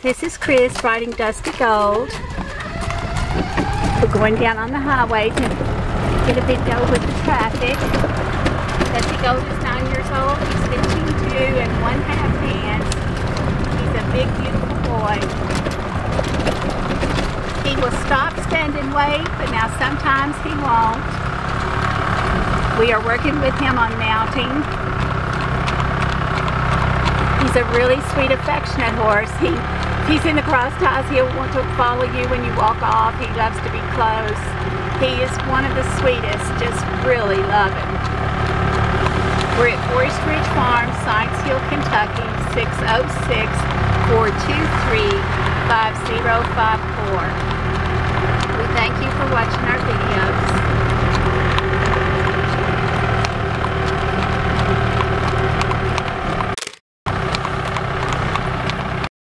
This is Chris riding Dusty Gold. We're going down on the highway to get a video with the traffic. Dusty Gold is nine years old. He's 15 two and one half hands. He's a big, beautiful boy. He will stop standing wait, but now sometimes he won't. We are working with him on mounting. He's a really sweet, affectionate horse. He, he's in the cross ties, he'll want to follow you when you walk off. He loves to be close. He is one of the sweetest, just really love him. We're at Forest Ridge Farm, Science Hill, Kentucky, 606-423-5054. We thank you for watching.